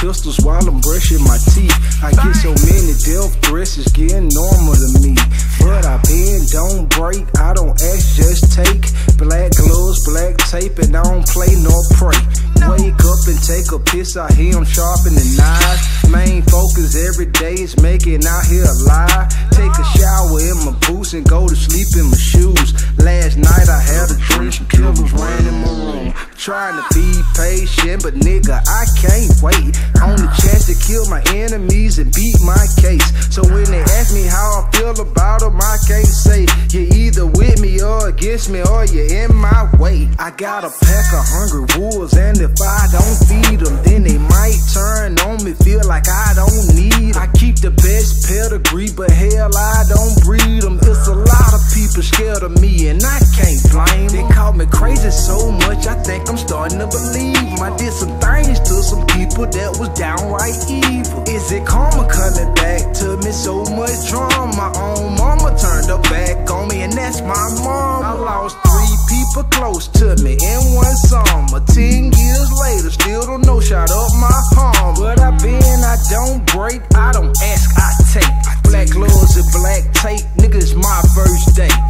pistols while I'm brushing my teeth. I get so many death threats, it's getting normal to me. But I bend, don't break, I don't ask, just take. Black gloves, black tape, and I don't play nor pray. Wake up and take a piss, I hear them sharpening knives. Main focus every day is making out here alive. Take a shower in my boots and go to sleep in my shoes. Last night I had a dream, some killers ran in my room. Trying to be but nigga, I can't wait. Only chance to kill my enemies and beat my case. So when they ask me how I feel about them, I can't say. You're either with me or against me, or you're in my way. I got a pack of hungry wolves, and if I don't feed them, then they might turn on me, feel like I don't need 'em. I keep the best pedigree, but hell, I don't breed them. People scared of me, and I can't blame 'em. They call me crazy so much, I think I'm starting to believe. I did some things to some people that was downright evil. Is it karma coming back to me? So much drama. My own mama turned her back on me, and that's my mom. I lost three people close to me in one summer. Ten years later, still don't know, shot up my home. But I been, I don't break, I don't ask, I take. Black gloves and black tape, nigga, it's my first day.